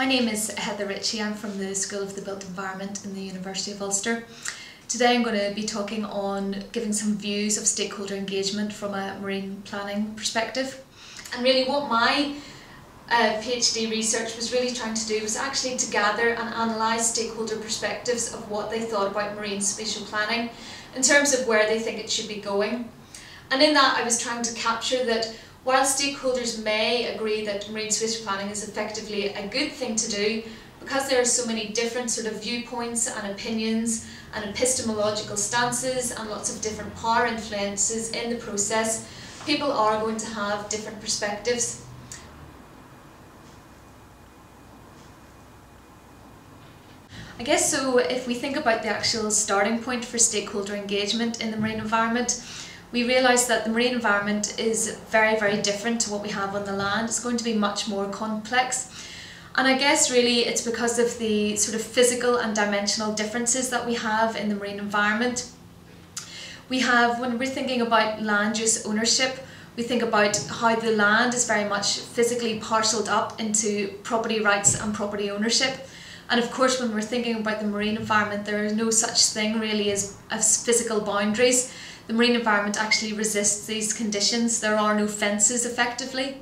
My name is Heather Ritchie. I'm from the School of the Built Environment in the University of Ulster. Today I'm going to be talking on giving some views of stakeholder engagement from a marine planning perspective. And really what my uh, PhD research was really trying to do was actually to gather and analyse stakeholder perspectives of what they thought about marine spatial planning in terms of where they think it should be going. And in that I was trying to capture that while stakeholders may agree that marine spatial planning is effectively a good thing to do, because there are so many different sort of viewpoints and opinions and epistemological stances and lots of different power influences in the process, people are going to have different perspectives. I guess so if we think about the actual starting point for stakeholder engagement in the marine environment, we realise that the marine environment is very, very different to what we have on the land. It's going to be much more complex. And I guess really it's because of the sort of physical and dimensional differences that we have in the marine environment. We have, when we're thinking about land use ownership, we think about how the land is very much physically parcelled up into property rights and property ownership. And of course, when we're thinking about the marine environment, there is no such thing really as, as physical boundaries the marine environment actually resists these conditions. There are no fences effectively.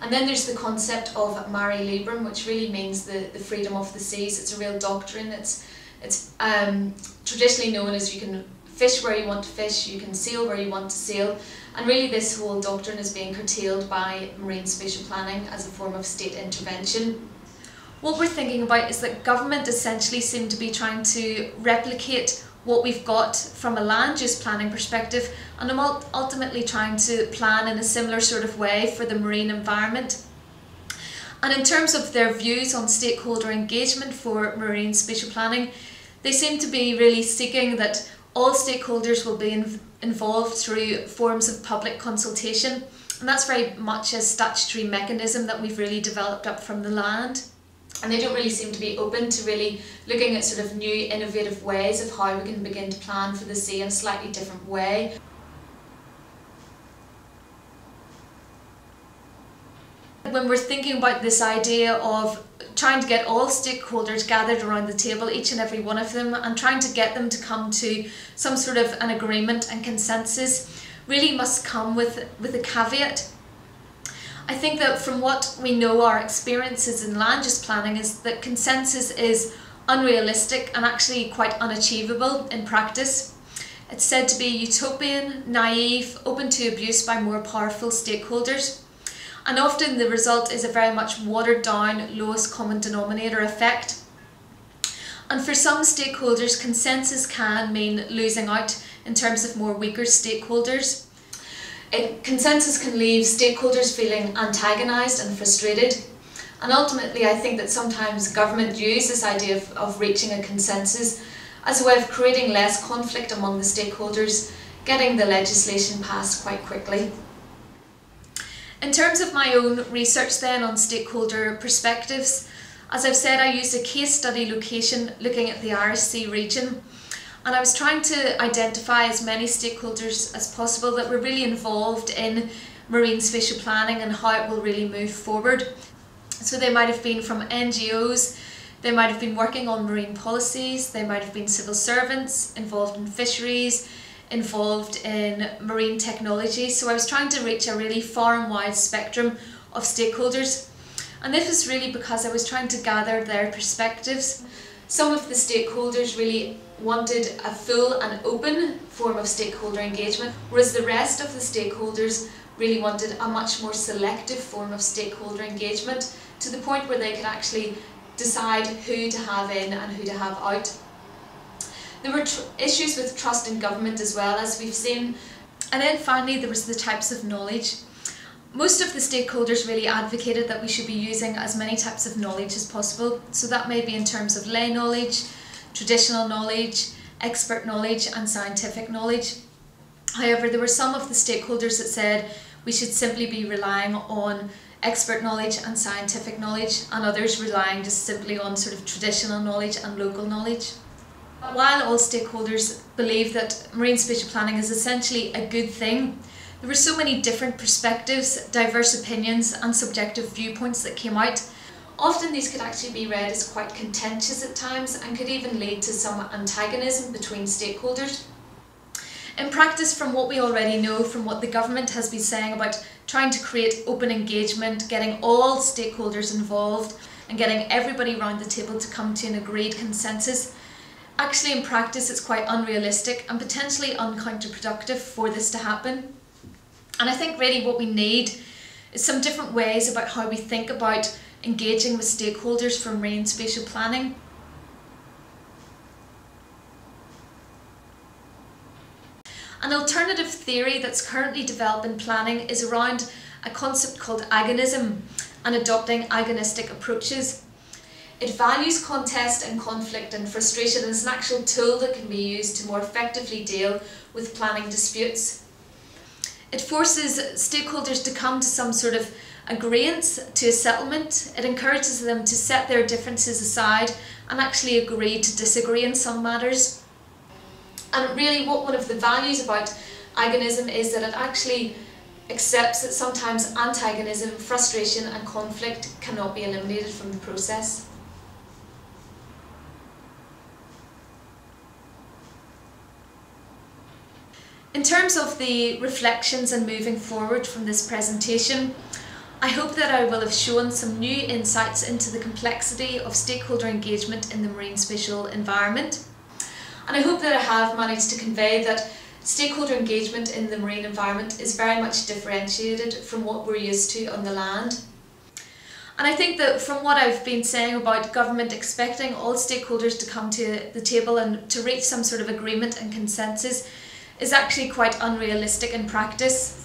And then there's the concept of mare liberum, which really means the, the freedom of the seas. It's a real doctrine. It's, it's um, traditionally known as you can fish where you want to fish, you can sail where you want to sail. And really this whole doctrine is being curtailed by marine spatial planning as a form of state intervention. What we're thinking about is that government essentially seem to be trying to replicate what we've got from a land use planning perspective and I'm ultimately trying to plan in a similar sort of way for the marine environment. And in terms of their views on stakeholder engagement for marine spatial planning, they seem to be really seeking that all stakeholders will be in involved through forms of public consultation and that's very much a statutory mechanism that we've really developed up from the land and they don't really seem to be open to really looking at sort of new innovative ways of how we can begin to plan for the sea in a slightly different way. When we're thinking about this idea of trying to get all stakeholders gathered around the table, each and every one of them, and trying to get them to come to some sort of an agreement and consensus, really must come with, with a caveat I think that from what we know our experiences in land use planning is that consensus is unrealistic and actually quite unachievable in practice. It's said to be utopian, naive, open to abuse by more powerful stakeholders. And often the result is a very much watered down lowest common denominator effect. And for some stakeholders, consensus can mean losing out in terms of more weaker stakeholders. It, consensus can leave stakeholders feeling antagonised and frustrated. And ultimately, I think that sometimes government use this idea of, of reaching a consensus as a way of creating less conflict among the stakeholders, getting the legislation passed quite quickly. In terms of my own research then on stakeholder perspectives, as I've said, I used a case study location looking at the Irish Sea region and I was trying to identify as many stakeholders as possible that were really involved in marine spatial planning and how it will really move forward. So they might have been from NGOs, they might have been working on marine policies, they might have been civil servants involved in fisheries, involved in marine technology. So I was trying to reach a really far and wide spectrum of stakeholders. And this was really because I was trying to gather their perspectives. Some of the stakeholders really wanted a full and open form of stakeholder engagement, whereas the rest of the stakeholders really wanted a much more selective form of stakeholder engagement to the point where they could actually decide who to have in and who to have out. There were issues with trust in government as well, as we've seen. And then finally, there was the types of knowledge. Most of the stakeholders really advocated that we should be using as many types of knowledge as possible. So that may be in terms of lay knowledge, traditional knowledge, expert knowledge and scientific knowledge. However, there were some of the stakeholders that said we should simply be relying on expert knowledge and scientific knowledge and others relying just simply on sort of traditional knowledge and local knowledge. While all stakeholders believe that marine spatial planning is essentially a good thing, there were so many different perspectives, diverse opinions and subjective viewpoints that came out Often these could actually be read as quite contentious at times and could even lead to some antagonism between stakeholders. In practice, from what we already know, from what the government has been saying about trying to create open engagement, getting all stakeholders involved, and getting everybody around the table to come to an agreed consensus, actually in practice it's quite unrealistic and potentially uncounterproductive for this to happen. And I think really what we need is some different ways about how we think about engaging with stakeholders for marine spatial planning. An alternative theory that's currently developed in planning is around a concept called agonism and adopting agonistic approaches. It values contest and conflict and frustration as an actual tool that can be used to more effectively deal with planning disputes. It forces stakeholders to come to some sort of agreement to a settlement. It encourages them to set their differences aside and actually agree to disagree in some matters. And really what one of the values about agonism is that it actually accepts that sometimes antagonism, frustration and conflict cannot be eliminated from the process. In terms of the reflections and moving forward from this presentation, I hope that I will have shown some new insights into the complexity of stakeholder engagement in the marine spatial environment and I hope that I have managed to convey that stakeholder engagement in the marine environment is very much differentiated from what we're used to on the land. And I think that from what I've been saying about government expecting all stakeholders to come to the table and to reach some sort of agreement and consensus is actually quite unrealistic in practice.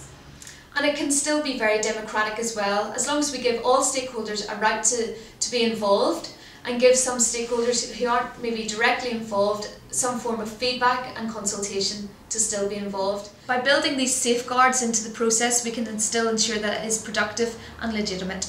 And it can still be very democratic as well, as long as we give all stakeholders a right to, to be involved and give some stakeholders who aren't maybe directly involved some form of feedback and consultation to still be involved. By building these safeguards into the process, we can still ensure that it is productive and legitimate.